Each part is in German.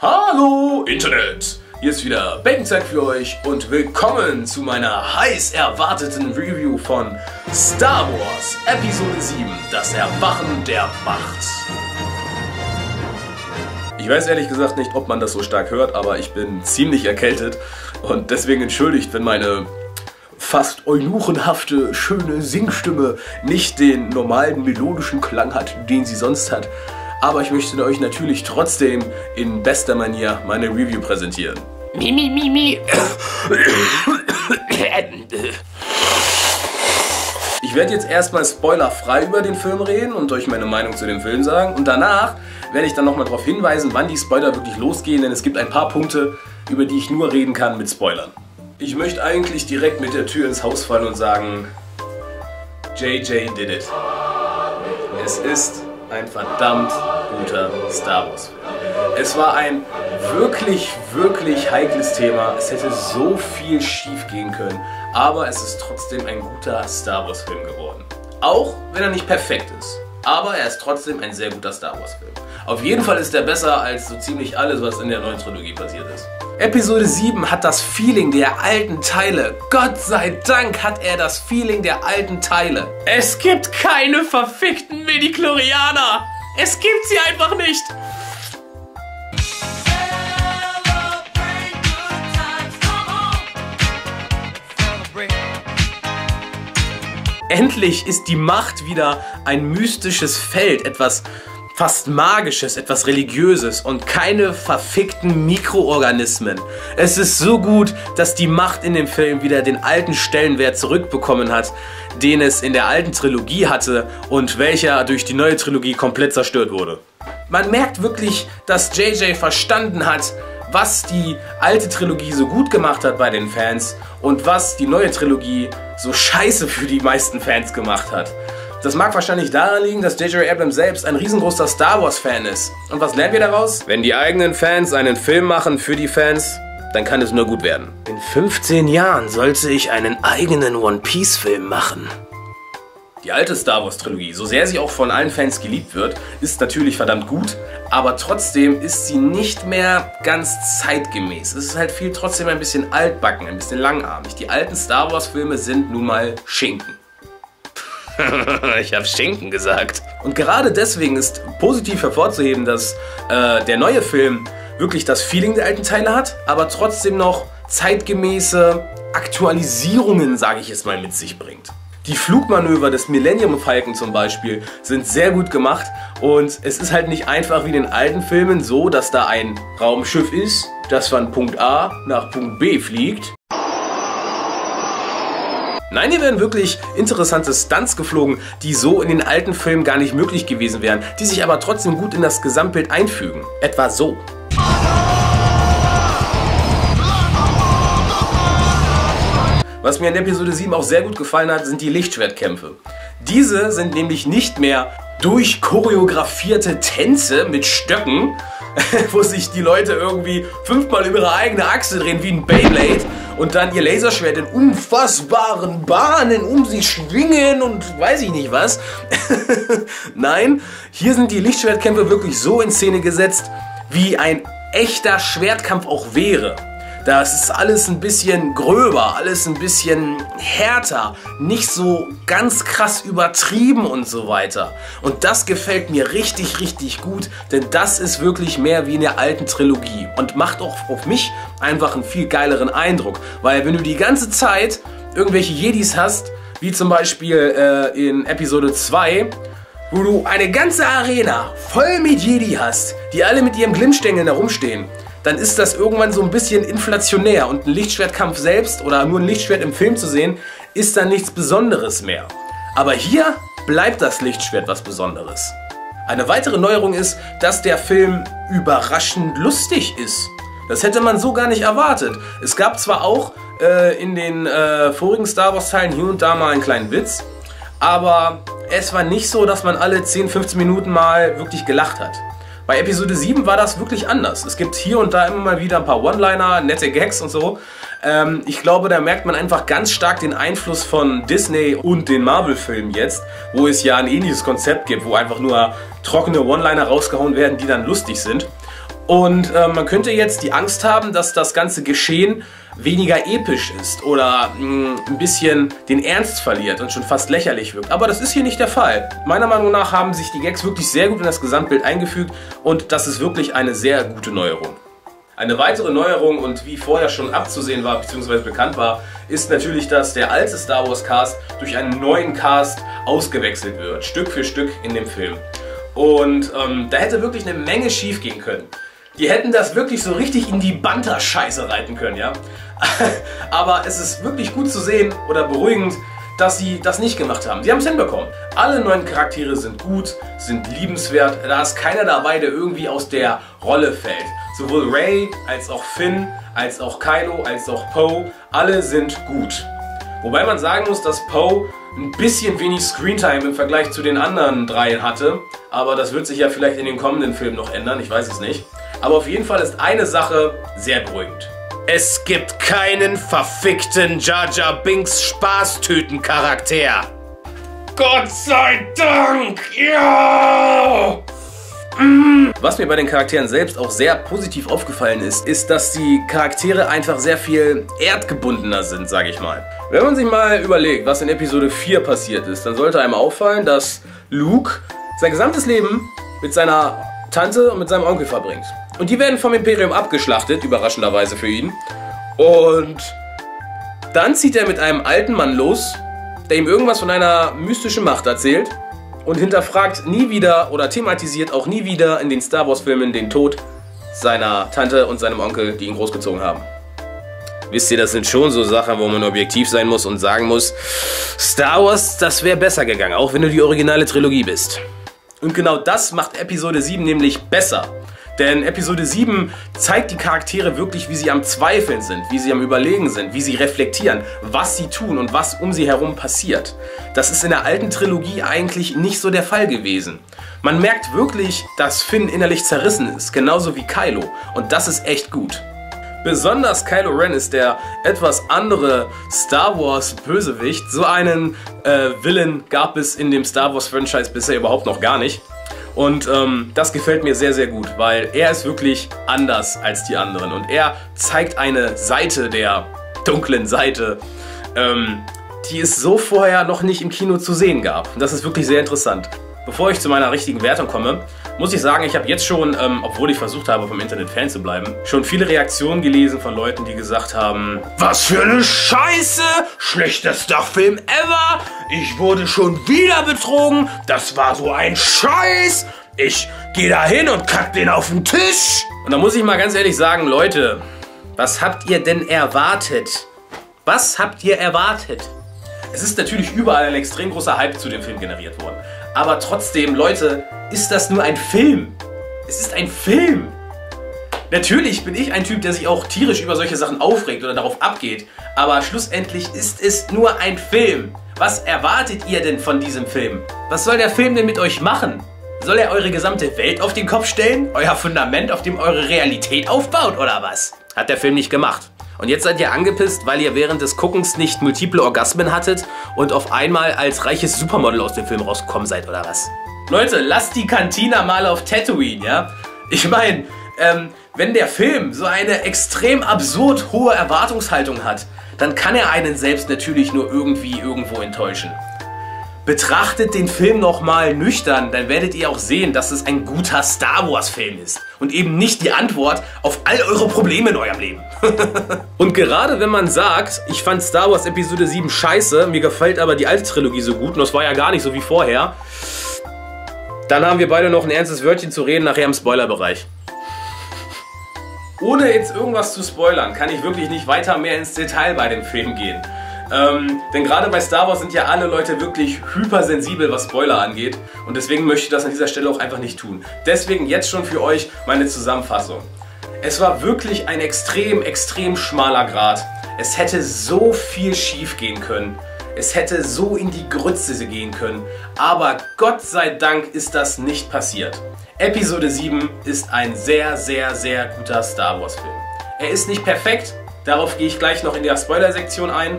Hallo Internet! Hier ist wieder Bacon für euch und willkommen zu meiner heiß erwarteten Review von Star Wars Episode 7, das Erwachen der Macht. Ich weiß ehrlich gesagt nicht, ob man das so stark hört, aber ich bin ziemlich erkältet und deswegen entschuldigt, wenn meine fast eunuchenhafte, schöne Singstimme nicht den normalen melodischen Klang hat, den sie sonst hat. Aber ich möchte euch natürlich trotzdem in bester Manier meine Review präsentieren. Mimi, Mimi. Ich werde jetzt erstmal spoilerfrei über den Film reden und euch meine Meinung zu dem Film sagen. Und danach werde ich dann nochmal darauf hinweisen, wann die Spoiler wirklich losgehen, denn es gibt ein paar Punkte, über die ich nur reden kann mit Spoilern. Ich möchte eigentlich direkt mit der Tür ins Haus fallen und sagen, JJ did it. Es ist ein verdammt guter Star Wars. Es war ein wirklich, wirklich heikles Thema. Es hätte so viel schief gehen können, aber es ist trotzdem ein guter Star Wars Film geworden. Auch wenn er nicht perfekt ist. Aber er ist trotzdem ein sehr guter Star Wars Film. Auf jeden Fall ist er besser als so ziemlich alles, was in der neuen Trilogie passiert ist. Episode 7 hat das Feeling der alten Teile. Gott sei Dank hat er das Feeling der alten Teile. Es gibt keine verfickten Mediklorianer. Es gibt sie einfach nicht. Endlich ist die Macht wieder ein mystisches Feld, etwas fast magisches, etwas religiöses und keine verfickten Mikroorganismen. Es ist so gut, dass die Macht in dem Film wieder den alten Stellenwert zurückbekommen hat, den es in der alten Trilogie hatte und welcher durch die neue Trilogie komplett zerstört wurde. Man merkt wirklich, dass JJ verstanden hat, was die alte Trilogie so gut gemacht hat bei den Fans und was die neue Trilogie so scheiße für die meisten Fans gemacht hat. Das mag wahrscheinlich daran liegen, dass J.J. Abrams selbst ein riesengroßer Star Wars Fan ist. Und was lernen wir daraus? Wenn die eigenen Fans einen Film machen für die Fans, dann kann es nur gut werden. In 15 Jahren sollte ich einen eigenen One Piece Film machen. Die alte Star Wars Trilogie, so sehr sie auch von allen Fans geliebt wird, ist natürlich verdammt gut, aber trotzdem ist sie nicht mehr ganz zeitgemäß. Es ist halt viel trotzdem ein bisschen altbacken, ein bisschen langarmig. Die alten Star Wars Filme sind nun mal Schinken. ich habe Schinken gesagt. Und gerade deswegen ist positiv hervorzuheben, dass äh, der neue Film wirklich das Feeling der alten Teile hat, aber trotzdem noch zeitgemäße Aktualisierungen, sage ich jetzt mal, mit sich bringt. Die Flugmanöver des Millennium Falcon zum Beispiel sind sehr gut gemacht und es ist halt nicht einfach wie in den alten Filmen so, dass da ein Raumschiff ist, das von Punkt A nach Punkt B fliegt. Nein, hier werden wirklich interessante Stunts geflogen, die so in den alten Filmen gar nicht möglich gewesen wären, die sich aber trotzdem gut in das Gesamtbild einfügen. Etwa so. Was mir in Episode 7 auch sehr gut gefallen hat, sind die Lichtschwertkämpfe. Diese sind nämlich nicht mehr durch choreografierte Tänze mit Stöcken, wo sich die Leute irgendwie fünfmal über ihre eigene Achse drehen wie ein Beyblade und dann ihr Laserschwert in unfassbaren Bahnen um sich schwingen und weiß ich nicht was. Nein, hier sind die Lichtschwertkämpfe wirklich so in Szene gesetzt, wie ein echter Schwertkampf auch wäre. Das ist alles ein bisschen gröber, alles ein bisschen härter, nicht so ganz krass übertrieben und so weiter. Und das gefällt mir richtig, richtig gut, denn das ist wirklich mehr wie in der alten Trilogie und macht auch auf mich einfach einen viel geileren Eindruck. Weil wenn du die ganze Zeit irgendwelche Jedis hast, wie zum Beispiel äh, in Episode 2, wo du eine ganze Arena voll mit Jedi hast, die alle mit ihrem Glimmstängel herumstehen, dann ist das irgendwann so ein bisschen inflationär und ein Lichtschwertkampf selbst oder nur ein Lichtschwert im Film zu sehen, ist dann nichts Besonderes mehr. Aber hier bleibt das Lichtschwert was Besonderes. Eine weitere Neuerung ist, dass der Film überraschend lustig ist. Das hätte man so gar nicht erwartet. Es gab zwar auch äh, in den äh, vorigen Star Wars Teilen hier und da mal einen kleinen Witz, aber es war nicht so, dass man alle 10, 15 Minuten mal wirklich gelacht hat. Bei Episode 7 war das wirklich anders. Es gibt hier und da immer mal wieder ein paar One-Liner, nette Gags und so. Ähm, ich glaube, da merkt man einfach ganz stark den Einfluss von Disney und den Marvel-Filmen jetzt, wo es ja ein ähnliches Konzept gibt, wo einfach nur trockene One-Liner rausgehauen werden, die dann lustig sind. Und äh, man könnte jetzt die Angst haben, dass das ganze Geschehen weniger episch ist oder mh, mm, ein bisschen den Ernst verliert und schon fast lächerlich wirkt. Aber das ist hier nicht der Fall. Meiner Meinung nach haben sich die Gags wirklich sehr gut in das Gesamtbild eingefügt und das ist wirklich eine sehr gute Neuerung. Eine weitere Neuerung und wie vorher schon abzusehen war bzw. bekannt war, ist natürlich, dass der alte Star Wars Cast durch einen neuen Cast ausgewechselt wird, Stück für Stück in dem Film. Und ähm, da hätte wirklich eine Menge schief gehen können. Die hätten das wirklich so richtig in die Banter-Scheiße reiten können, ja. Aber es ist wirklich gut zu sehen oder beruhigend, dass sie das nicht gemacht haben. Sie haben es hinbekommen. Alle neuen Charaktere sind gut, sind liebenswert. Da ist keiner dabei, der irgendwie aus der Rolle fällt. Sowohl Ray als auch Finn, als auch Kylo, als auch Poe, alle sind gut. Wobei man sagen muss, dass Poe ein bisschen wenig Screentime im Vergleich zu den anderen dreien hatte. Aber das wird sich ja vielleicht in den kommenden Filmen noch ändern, ich weiß es nicht. Aber auf jeden Fall ist eine Sache sehr beruhigend. Es gibt keinen verfickten Jar Jar Binks Spaßtüten-Charakter. Gott sei Dank! Ja! Was mir bei den Charakteren selbst auch sehr positiv aufgefallen ist, ist, dass die Charaktere einfach sehr viel erdgebundener sind, sage ich mal. Wenn man sich mal überlegt, was in Episode 4 passiert ist, dann sollte einem auffallen, dass Luke sein gesamtes Leben mit seiner Tante und mit seinem Onkel verbringt. Und die werden vom Imperium abgeschlachtet, überraschenderweise für ihn. Und dann zieht er mit einem alten Mann los, der ihm irgendwas von einer mystischen Macht erzählt und hinterfragt nie wieder oder thematisiert auch nie wieder in den Star Wars-Filmen den Tod seiner Tante und seinem Onkel, die ihn großgezogen haben. Wisst ihr, das sind schon so Sachen, wo man objektiv sein muss und sagen muss, Star Wars, das wäre besser gegangen, auch wenn du die originale Trilogie bist. Und genau das macht Episode 7 nämlich besser. Denn Episode 7 zeigt die Charaktere wirklich, wie sie am Zweifeln sind, wie sie am Überlegen sind, wie sie reflektieren, was sie tun und was um sie herum passiert. Das ist in der alten Trilogie eigentlich nicht so der Fall gewesen. Man merkt wirklich, dass Finn innerlich zerrissen ist, genauso wie Kylo. Und das ist echt gut. Besonders Kylo Ren ist der etwas andere Star Wars Bösewicht. So einen äh, Villain gab es in dem Star Wars Franchise bisher überhaupt noch gar nicht. Und ähm, das gefällt mir sehr, sehr gut, weil er ist wirklich anders als die anderen. Und er zeigt eine Seite der dunklen Seite, ähm, die es so vorher noch nicht im Kino zu sehen gab. Und das ist wirklich sehr interessant. Bevor ich zu meiner richtigen Wertung komme, muss ich sagen, ich habe jetzt schon, ähm, obwohl ich versucht habe, vom Internet Fan zu bleiben, schon viele Reaktionen gelesen von Leuten, die gesagt haben, was für eine Scheiße, schlechtester Film ever, ich wurde schon wieder betrogen, das war so ein Scheiß, ich gehe da hin und kack den auf den Tisch. Und da muss ich mal ganz ehrlich sagen, Leute, was habt ihr denn erwartet? Was habt ihr erwartet? Es ist natürlich überall ein extrem großer Hype zu dem Film generiert worden. Aber trotzdem, Leute, ist das nur ein Film. Es ist ein Film. Natürlich bin ich ein Typ, der sich auch tierisch über solche Sachen aufregt oder darauf abgeht. Aber schlussendlich ist es nur ein Film. Was erwartet ihr denn von diesem Film? Was soll der Film denn mit euch machen? Soll er eure gesamte Welt auf den Kopf stellen? Euer Fundament, auf dem eure Realität aufbaut oder was? Hat der Film nicht gemacht. Und jetzt seid ihr angepisst, weil ihr während des Guckens nicht multiple Orgasmen hattet und auf einmal als reiches Supermodel aus dem Film rausgekommen seid, oder was? Leute, lasst die Cantina mal auf Tatooine, ja? Ich meine, ähm, wenn der Film so eine extrem absurd hohe Erwartungshaltung hat, dann kann er einen selbst natürlich nur irgendwie irgendwo enttäuschen. Betrachtet den Film nochmal nüchtern, dann werdet ihr auch sehen, dass es ein guter Star Wars Film ist und eben nicht die Antwort auf all eure Probleme in eurem Leben. und gerade wenn man sagt, ich fand Star Wars Episode 7 scheiße, mir gefällt aber die alte Trilogie so gut und das war ja gar nicht so wie vorher, dann haben wir beide noch ein ernstes Wörtchen zu reden nachher im Spoilerbereich. Ohne jetzt irgendwas zu spoilern, kann ich wirklich nicht weiter mehr ins Detail bei dem Film gehen. Ähm, denn gerade bei Star Wars sind ja alle Leute wirklich hypersensibel, was Spoiler angeht. Und deswegen möchte ich das an dieser Stelle auch einfach nicht tun. Deswegen jetzt schon für euch meine Zusammenfassung. Es war wirklich ein extrem, extrem schmaler Grad. Es hätte so viel schief gehen können. Es hätte so in die Grütze gehen können. Aber Gott sei Dank ist das nicht passiert. Episode 7 ist ein sehr, sehr, sehr guter Star Wars Film. Er ist nicht perfekt, Darauf gehe ich gleich noch in der Spoiler-Sektion ein.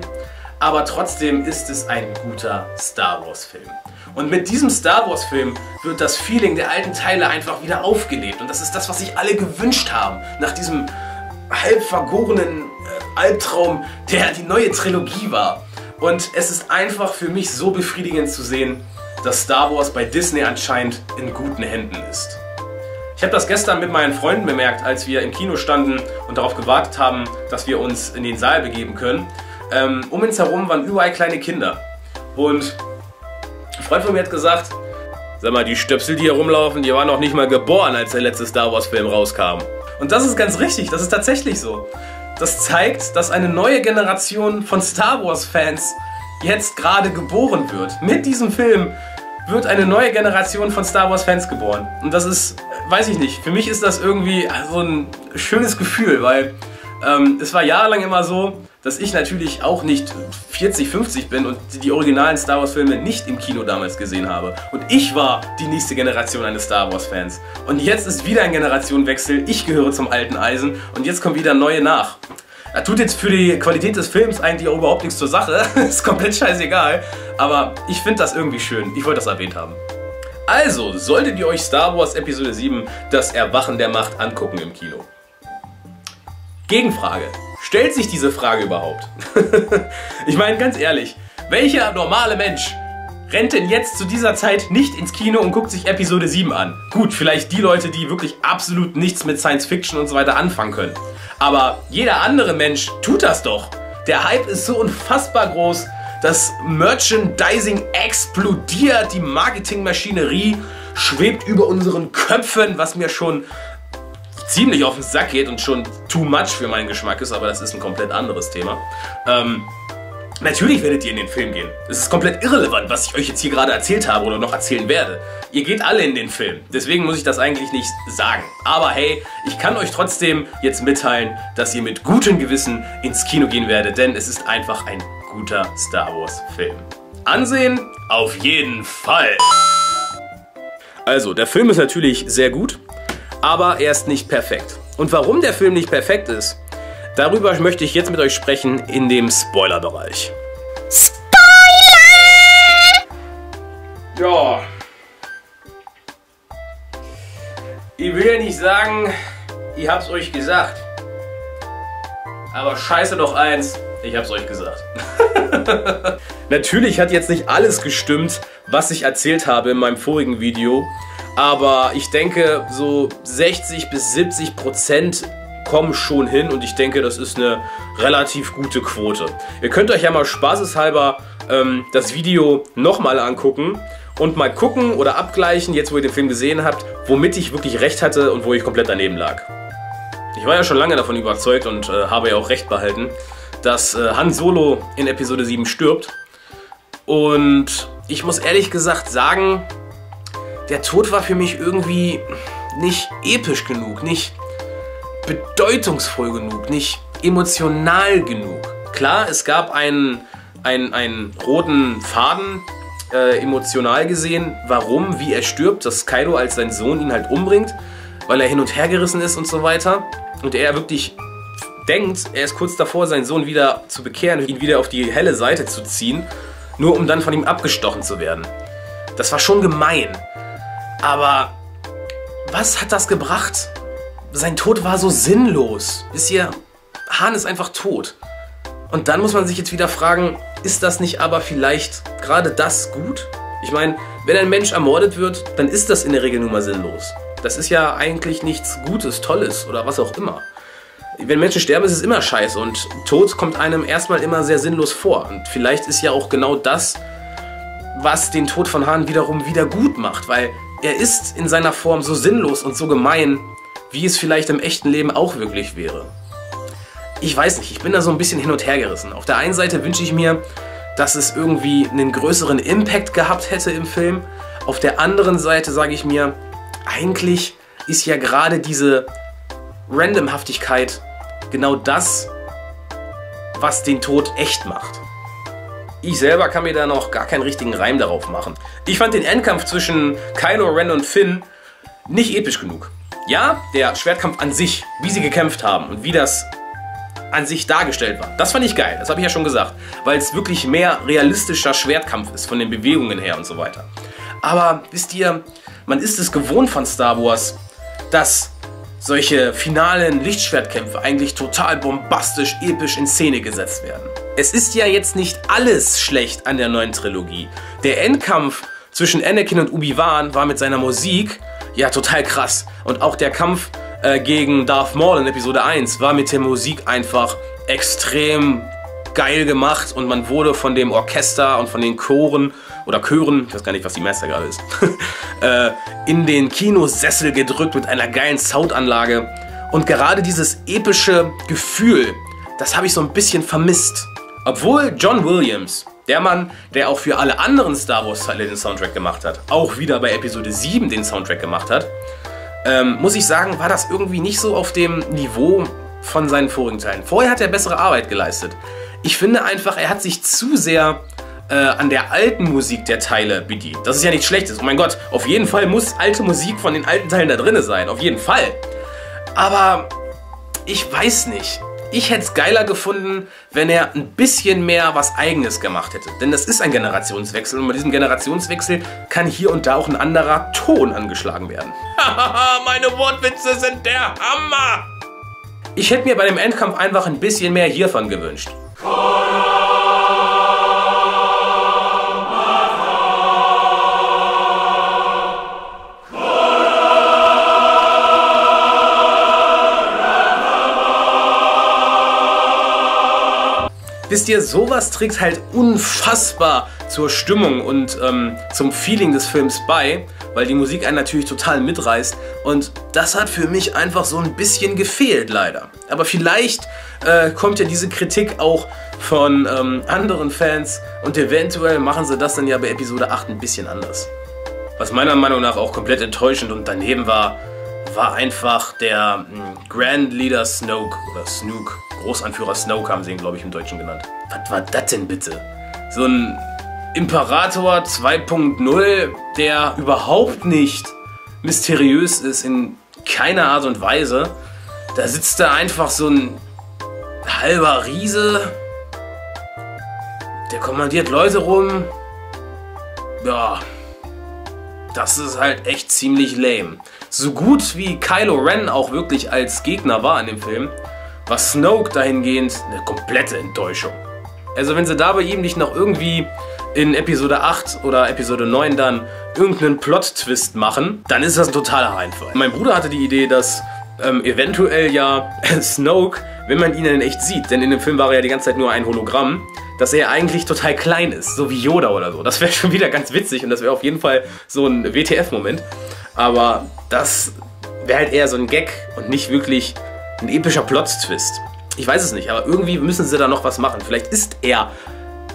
Aber trotzdem ist es ein guter Star Wars-Film. Und mit diesem Star Wars-Film wird das Feeling der alten Teile einfach wieder aufgelebt. Und das ist das, was sich alle gewünscht haben. Nach diesem halb vergorenen äh, Albtraum, der die neue Trilogie war. Und es ist einfach für mich so befriedigend zu sehen, dass Star Wars bei Disney anscheinend in guten Händen ist. Ich habe das gestern mit meinen Freunden bemerkt, als wir im Kino standen und darauf gewartet haben, dass wir uns in den Saal begeben können. Ähm, um uns herum waren überall kleine Kinder. Und ein Freund von mir hat gesagt, sag mal, die Stöpsel, die hier rumlaufen, die waren noch nicht mal geboren, als der letzte Star Wars Film rauskam. Und das ist ganz richtig, das ist tatsächlich so. Das zeigt, dass eine neue Generation von Star Wars Fans jetzt gerade geboren wird. Mit diesem Film wird eine neue Generation von Star Wars Fans geboren. Und das ist, weiß ich nicht, für mich ist das irgendwie so ein schönes Gefühl, weil ähm, es war jahrelang immer so, dass ich natürlich auch nicht 40, 50 bin und die originalen Star Wars Filme nicht im Kino damals gesehen habe. Und ich war die nächste Generation eines Star Wars Fans. Und jetzt ist wieder ein Generationenwechsel. Ich gehöre zum alten Eisen und jetzt kommen wieder neue nach. Er tut jetzt für die Qualität des Films eigentlich auch überhaupt nichts zur Sache. ist komplett scheißegal. Aber ich finde das irgendwie schön. Ich wollte das erwähnt haben. Also, solltet ihr euch Star Wars Episode 7 Das Erwachen der Macht angucken im Kino. Gegenfrage. Stellt sich diese Frage überhaupt? ich meine, ganz ehrlich, welcher normale Mensch rennt denn jetzt zu dieser Zeit nicht ins Kino und guckt sich Episode 7 an? Gut, vielleicht die Leute, die wirklich absolut nichts mit Science Fiction und so weiter anfangen können. Aber jeder andere Mensch tut das doch. Der Hype ist so unfassbar groß, das Merchandising explodiert, die Marketingmaschinerie schwebt über unseren Köpfen, was mir schon ziemlich auf den Sack geht und schon too much für meinen Geschmack ist, aber das ist ein komplett anderes Thema. Ähm, natürlich werdet ihr in den Film gehen. Es ist komplett irrelevant, was ich euch jetzt hier gerade erzählt habe oder noch erzählen werde. Ihr geht alle in den Film. Deswegen muss ich das eigentlich nicht sagen. Aber hey, ich kann euch trotzdem jetzt mitteilen, dass ihr mit gutem Gewissen ins Kino gehen werdet, denn es ist einfach ein guter Star Wars Film. Ansehen auf jeden Fall. Also, der Film ist natürlich sehr gut aber er ist nicht perfekt. Und warum der Film nicht perfekt ist, darüber möchte ich jetzt mit euch sprechen in dem Spoiler-Bereich. Spoiler! Ja. Ich will ja nicht sagen, ich hab's euch gesagt. Aber scheiße doch eins, ich hab's euch gesagt. Natürlich hat jetzt nicht alles gestimmt, was ich erzählt habe in meinem vorigen Video. Aber ich denke, so 60 bis 70 Prozent kommen schon hin und ich denke, das ist eine relativ gute Quote. Ihr könnt euch ja mal spaßeshalber ähm, das Video nochmal angucken und mal gucken oder abgleichen, jetzt wo ihr den Film gesehen habt, womit ich wirklich recht hatte und wo ich komplett daneben lag. Ich war ja schon lange davon überzeugt und äh, habe ja auch recht behalten, dass äh, Han Solo in Episode 7 stirbt. Und ich muss ehrlich gesagt sagen, der Tod war für mich irgendwie nicht episch genug, nicht bedeutungsvoll genug, nicht emotional genug. Klar, es gab einen, einen, einen roten Faden, äh, emotional gesehen, warum, wie er stirbt, dass Kaido als sein Sohn ihn halt umbringt, weil er hin und her gerissen ist und so weiter. Und er wirklich denkt, er ist kurz davor, seinen Sohn wieder zu bekehren, ihn wieder auf die helle Seite zu ziehen, nur um dann von ihm abgestochen zu werden. Das war schon gemein. Aber was hat das gebracht? Sein Tod war so sinnlos. Ist ihr Hahn ist einfach tot. Und dann muss man sich jetzt wieder fragen, ist das nicht aber vielleicht gerade das gut? Ich meine, wenn ein Mensch ermordet wird, dann ist das in der Regel nun mal sinnlos. Das ist ja eigentlich nichts Gutes, Tolles oder was auch immer. Wenn Menschen sterben, ist es immer scheiße und Tod kommt einem erstmal immer sehr sinnlos vor. Und vielleicht ist ja auch genau das, was den Tod von Hahn wiederum wieder gut macht, weil er ist in seiner Form so sinnlos und so gemein, wie es vielleicht im echten Leben auch wirklich wäre. Ich weiß nicht, ich bin da so ein bisschen hin und her gerissen. Auf der einen Seite wünsche ich mir, dass es irgendwie einen größeren Impact gehabt hätte im Film. Auf der anderen Seite sage ich mir, eigentlich ist ja gerade diese Randomhaftigkeit genau das, was den Tod echt macht. Ich selber kann mir da noch gar keinen richtigen Reim darauf machen. Ich fand den Endkampf zwischen Kylo Ren und Finn nicht episch genug. Ja, der Schwertkampf an sich, wie sie gekämpft haben und wie das an sich dargestellt war. Das fand ich geil, das habe ich ja schon gesagt, weil es wirklich mehr realistischer Schwertkampf ist von den Bewegungen her und so weiter. Aber wisst ihr, man ist es gewohnt von Star Wars, dass solche finalen Lichtschwertkämpfe eigentlich total bombastisch, episch in Szene gesetzt werden. Es ist ja jetzt nicht alles schlecht an der neuen Trilogie. Der Endkampf zwischen Anakin und Obi-Wan war mit seiner Musik ja total krass. Und auch der Kampf äh, gegen Darth Maul in Episode 1 war mit der Musik einfach extrem geil gemacht und man wurde von dem Orchester und von den Choren oder Chören, ich weiß gar nicht, was die Meister gerade ist, äh, in den Kinosessel gedrückt mit einer geilen Soundanlage. Und gerade dieses epische Gefühl, das habe ich so ein bisschen vermisst. Obwohl John Williams, der Mann, der auch für alle anderen Star Wars-Teile den Soundtrack gemacht hat, auch wieder bei Episode 7 den Soundtrack gemacht hat, ähm, muss ich sagen, war das irgendwie nicht so auf dem Niveau von seinen vorigen Teilen. Vorher hat er bessere Arbeit geleistet. Ich finde einfach, er hat sich zu sehr äh, an der alten Musik der Teile bedient. Das ist ja nichts Schlechtes. Oh mein Gott, auf jeden Fall muss alte Musik von den alten Teilen da drin sein. Auf jeden Fall. Aber ich weiß nicht. Ich hätte es geiler gefunden, wenn er ein bisschen mehr was Eigenes gemacht hätte. Denn das ist ein Generationswechsel und bei diesem Generationswechsel kann hier und da auch ein anderer Ton angeschlagen werden. Hahaha, meine Wortwitze sind der Hammer! Ich hätte mir bei dem Endkampf einfach ein bisschen mehr hiervon gewünscht. Wisst ihr, sowas trägt halt unfassbar zur Stimmung und ähm, zum Feeling des Films bei, weil die Musik einen natürlich total mitreißt. Und das hat für mich einfach so ein bisschen gefehlt, leider. Aber vielleicht äh, kommt ja diese Kritik auch von ähm, anderen Fans und eventuell machen sie das dann ja bei Episode 8 ein bisschen anders. Was meiner Meinung nach auch komplett enttäuschend und daneben war, war einfach der mh, Grand Leader Snoke oder Snook. Großanführer Snoke haben sie ihn, glaube ich, im Deutschen genannt. Was war das denn bitte? So ein Imperator 2.0, der überhaupt nicht mysteriös ist in keiner Art und Weise. Da sitzt da einfach so ein halber Riese. Der kommandiert Leute rum. Ja, das ist halt echt ziemlich lame. So gut wie Kylo Ren auch wirklich als Gegner war in dem Film, war Snoke dahingehend eine komplette Enttäuschung. Also wenn sie da bei ihm nicht noch irgendwie in Episode 8 oder Episode 9 dann irgendeinen Plot-Twist machen, dann ist das ein totaler Reinfall. Mein Bruder hatte die Idee, dass ähm, eventuell ja Snoke, wenn man ihn in echt sieht, denn in dem Film war er ja die ganze Zeit nur ein Hologramm, dass er eigentlich total klein ist, so wie Yoda oder so. Das wäre schon wieder ganz witzig und das wäre auf jeden Fall so ein WTF-Moment. Aber das wäre halt eher so ein Gag und nicht wirklich ein epischer Plot-Twist. Ich weiß es nicht, aber irgendwie müssen sie da noch was machen. Vielleicht ist er,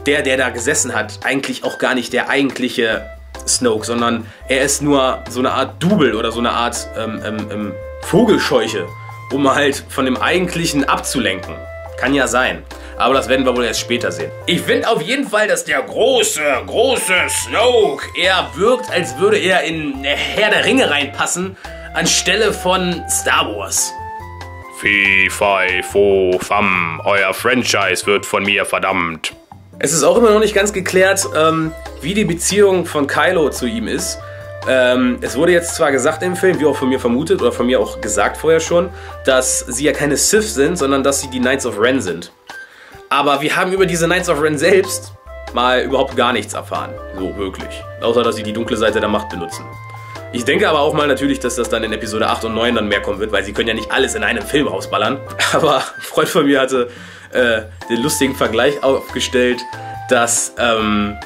der, der da gesessen hat, eigentlich auch gar nicht der eigentliche Snoke, sondern er ist nur so eine Art Double oder so eine Art ähm, ähm, ähm, Vogelscheuche, um halt von dem eigentlichen abzulenken. Kann ja sein. Aber das werden wir wohl erst später sehen. Ich finde auf jeden Fall, dass der große, große Snoke eher wirkt, als würde er in Herr der Ringe reinpassen, anstelle von Star Wars. Fi, fi, fo, fam. Euer Franchise wird von mir verdammt. Es ist auch immer noch nicht ganz geklärt, ähm, wie die Beziehung von Kylo zu ihm ist. Ähm, es wurde jetzt zwar gesagt im Film, wie auch von mir vermutet oder von mir auch gesagt vorher schon, dass sie ja keine Sith sind, sondern dass sie die Knights of Ren sind. Aber wir haben über diese Knights of Ren selbst mal überhaupt gar nichts erfahren. So wirklich. Außer, dass sie die dunkle Seite der Macht benutzen. Ich denke aber auch mal natürlich, dass das dann in Episode 8 und 9 dann mehr kommen wird, weil sie können ja nicht alles in einem Film rausballern. Aber ein Freund von mir hatte äh, den lustigen Vergleich aufgestellt, dass ähm,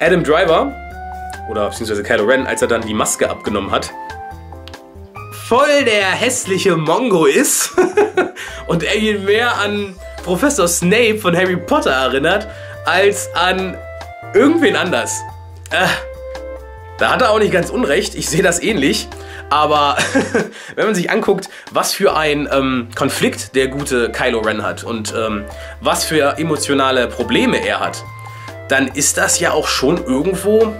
Adam Driver oder beziehungsweise Kylo Ren, als er dann die Maske abgenommen hat, voll der hässliche Mongo ist und er ihn mehr an Professor Snape von Harry Potter erinnert, als an irgendwen anders. Äh, da hat er auch nicht ganz unrecht, ich sehe das ähnlich. Aber wenn man sich anguckt, was für ein ähm, Konflikt der gute Kylo Ren hat und ähm, was für emotionale Probleme er hat, dann ist das ja auch schon irgendwo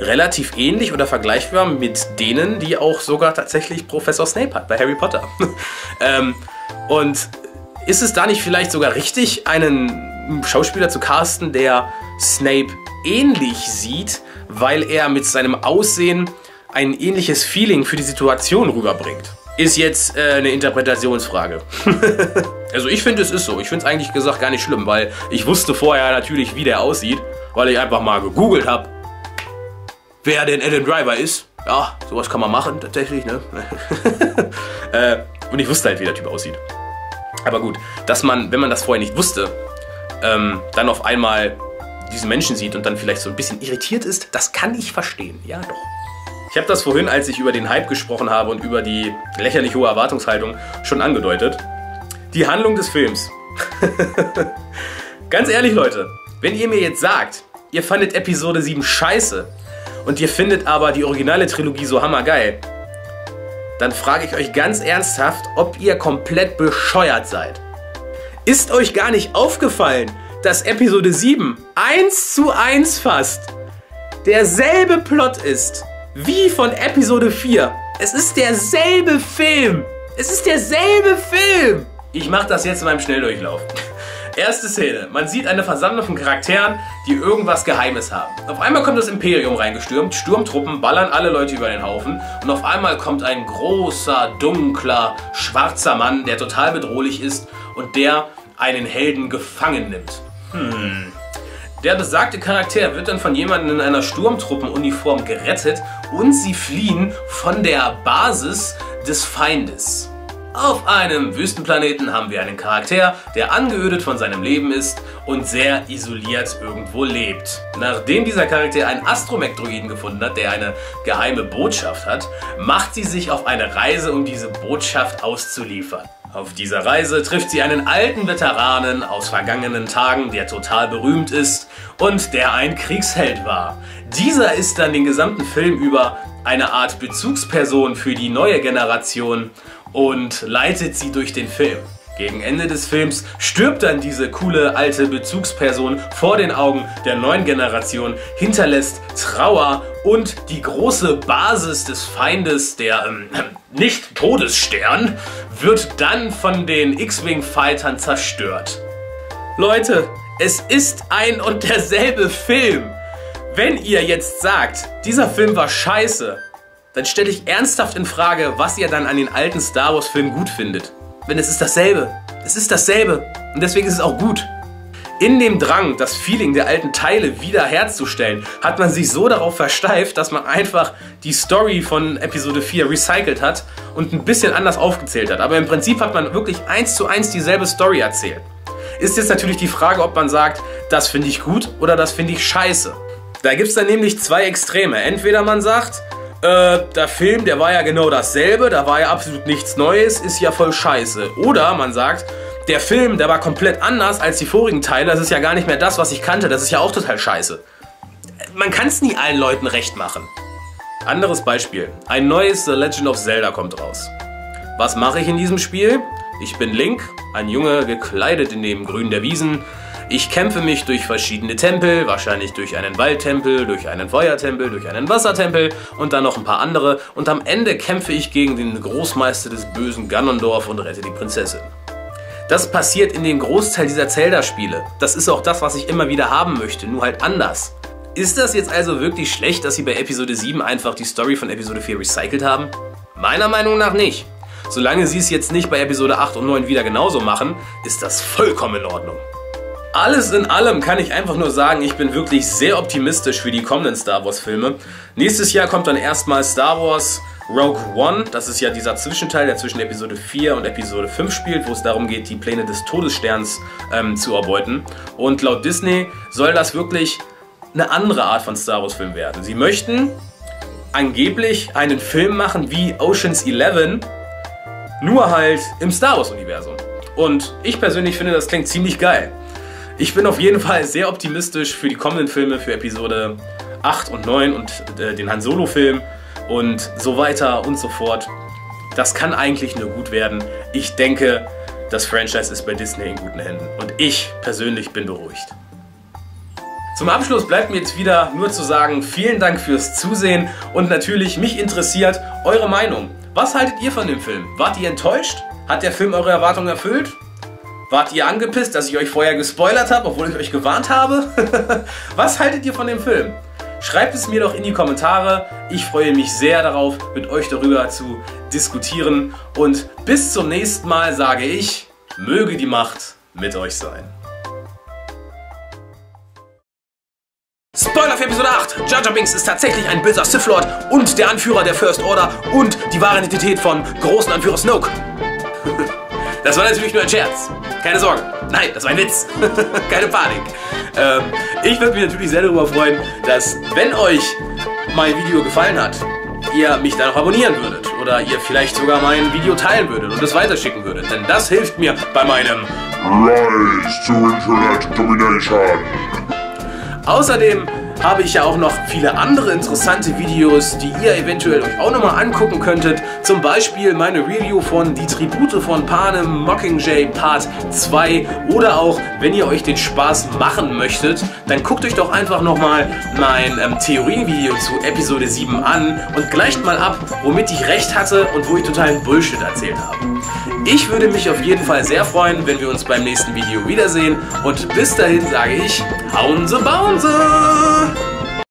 relativ ähnlich oder vergleichbar mit denen, die auch sogar tatsächlich Professor Snape hat bei Harry Potter. ähm, und Ist es da nicht vielleicht sogar richtig, einen Schauspieler zu casten, der Snape ähnlich sieht, weil er mit seinem Aussehen ein ähnliches Feeling für die Situation rüberbringt? Ist jetzt äh, eine Interpretationsfrage. also ich finde, es ist so. Ich finde es eigentlich gesagt gar nicht schlimm, weil ich wusste vorher natürlich, wie der aussieht, weil ich einfach mal gegoogelt habe, wer denn Adam Driver ist. Ja, sowas kann man machen tatsächlich, ne? äh, und ich wusste halt, wie der Typ aussieht. Aber gut, dass man, wenn man das vorher nicht wusste, ähm, dann auf einmal diesen Menschen sieht und dann vielleicht so ein bisschen irritiert ist, das kann ich verstehen. Ja, doch. Ich habe das vorhin, als ich über den Hype gesprochen habe und über die lächerlich hohe Erwartungshaltung, schon angedeutet. Die Handlung des Films. Ganz ehrlich, Leute, wenn ihr mir jetzt sagt, ihr fandet Episode 7 scheiße und ihr findet aber die originale Trilogie so hammergeil, dann frage ich euch ganz ernsthaft, ob ihr komplett bescheuert seid. Ist euch gar nicht aufgefallen, dass Episode 7 eins zu eins fast derselbe Plot ist wie von Episode 4? Es ist derselbe Film. Es ist derselbe Film. Ich mache das jetzt in meinem Schnelldurchlauf. Erste Szene. Man sieht eine Versammlung von Charakteren, die irgendwas Geheimes haben. Auf einmal kommt das Imperium reingestürmt, Sturmtruppen ballern alle Leute über den Haufen und auf einmal kommt ein großer, dunkler, schwarzer Mann, der total bedrohlich ist und der einen Helden gefangen nimmt. Hm. Der besagte Charakter wird dann von jemandem in einer Sturmtruppenuniform gerettet und sie fliehen von der Basis des Feindes. Auf einem Wüstenplaneten haben wir einen Charakter, der angeödet von seinem Leben ist und sehr isoliert irgendwo lebt. Nachdem dieser Charakter einen Astromech-Droiden gefunden hat, der eine geheime Botschaft hat, macht sie sich auf eine Reise, um diese Botschaft auszuliefern. Auf dieser Reise trifft sie einen alten Veteranen aus vergangenen Tagen, der total berühmt ist und der ein Kriegsheld war. Dieser ist dann den gesamten Film über eine Art Bezugsperson für die neue Generation und leitet sie durch den Film. Gegen Ende des Films stirbt dann diese coole alte Bezugsperson vor den Augen der neuen Generation, hinterlässt Trauer und die große Basis des Feindes, der ähm, nicht Todesstern, wird dann von den X-Wing-Fightern zerstört. Leute, es ist ein und derselbe Film. Wenn ihr jetzt sagt, dieser Film war scheiße, dann stelle ich ernsthaft in Frage, was ihr dann an den alten Star Wars-Filmen gut findet. Wenn es ist dasselbe. Es ist dasselbe. Und deswegen ist es auch gut. In dem Drang, das Feeling der alten Teile wiederherzustellen, hat man sich so darauf versteift, dass man einfach die Story von Episode 4 recycelt hat und ein bisschen anders aufgezählt hat. Aber im Prinzip hat man wirklich eins zu eins dieselbe Story erzählt. Ist jetzt natürlich die Frage, ob man sagt, das finde ich gut oder das finde ich scheiße. Da gibt es dann nämlich zwei Extreme. Entweder man sagt, äh, der Film, der war ja genau dasselbe, da war ja absolut nichts Neues, ist ja voll scheiße. Oder man sagt, der Film, der war komplett anders als die vorigen Teile, das ist ja gar nicht mehr das, was ich kannte, das ist ja auch total scheiße. Man kann es nie allen Leuten recht machen. Anderes Beispiel. Ein neues The Legend of Zelda kommt raus. Was mache ich in diesem Spiel? Ich bin Link, ein Junge gekleidet in dem Grün der Wiesen, ich kämpfe mich durch verschiedene Tempel, wahrscheinlich durch einen Waldtempel, durch einen Feuertempel, durch einen Wassertempel und dann noch ein paar andere und am Ende kämpfe ich gegen den Großmeister des bösen Ganondorf und rette die Prinzessin. Das passiert in den Großteil dieser Zelda-Spiele. Das ist auch das, was ich immer wieder haben möchte, nur halt anders. Ist das jetzt also wirklich schlecht, dass sie bei Episode 7 einfach die Story von Episode 4 recycelt haben? Meiner Meinung nach nicht. Solange sie es jetzt nicht bei Episode 8 und 9 wieder genauso machen, ist das vollkommen in Ordnung. Alles in allem kann ich einfach nur sagen, ich bin wirklich sehr optimistisch für die kommenden Star Wars Filme. Nächstes Jahr kommt dann erstmal Star Wars Rogue One, das ist ja dieser Zwischenteil, der zwischen Episode 4 und Episode 5 spielt, wo es darum geht, die Pläne des Todessterns ähm, zu erbeuten. Und laut Disney soll das wirklich eine andere Art von Star Wars Film werden. Sie möchten angeblich einen Film machen wie Oceans 11, nur halt im Star Wars Universum. Und ich persönlich finde, das klingt ziemlich geil. Ich bin auf jeden Fall sehr optimistisch für die kommenden Filme, für Episode 8 und 9 und äh, den Han Solo-Film und so weiter und so fort. Das kann eigentlich nur gut werden. Ich denke, das Franchise ist bei Disney in guten Händen. Und ich persönlich bin beruhigt. Zum Abschluss bleibt mir jetzt wieder nur zu sagen, vielen Dank fürs Zusehen und natürlich mich interessiert eure Meinung. Was haltet ihr von dem Film? Wart ihr enttäuscht? Hat der Film eure Erwartungen erfüllt? Wart ihr angepisst, dass ich euch vorher gespoilert habe, obwohl ich euch gewarnt habe? Was haltet ihr von dem Film? Schreibt es mir doch in die Kommentare. Ich freue mich sehr darauf, mit euch darüber zu diskutieren. Und bis zum nächsten Mal sage ich, möge die Macht mit euch sein. Spoiler für Episode 8! Jar Jar Binks ist tatsächlich ein böser Sith Lord und der Anführer der First Order und die wahre Identität von großen Anführer Snoke. Das war natürlich nur ein Scherz. Keine Sorge. Nein, das war ein Witz. Keine Panik. Ähm, ich würde mich natürlich sehr darüber freuen, dass, wenn euch mein Video gefallen hat, ihr mich dann auch abonnieren würdet. Oder ihr vielleicht sogar mein Video teilen würdet und es weiterschicken würdet. Denn das hilft mir bei meinem Rise to Internet Domination. Außerdem habe ich ja auch noch viele andere interessante Videos, die ihr eventuell euch auch nochmal angucken könntet. Zum Beispiel meine Review von Die Tribute von Panem Mockingjay Part 2 oder auch, wenn ihr euch den Spaß machen möchtet, dann guckt euch doch einfach nochmal mein ähm, Theorievideo zu Episode 7 an und gleicht mal ab, womit ich recht hatte und wo ich totalen Bullshit erzählt habe. Ich würde mich auf jeden Fall sehr freuen, wenn wir uns beim nächsten Video wiedersehen und bis dahin sage ich, hauen Sie, bauen Sie!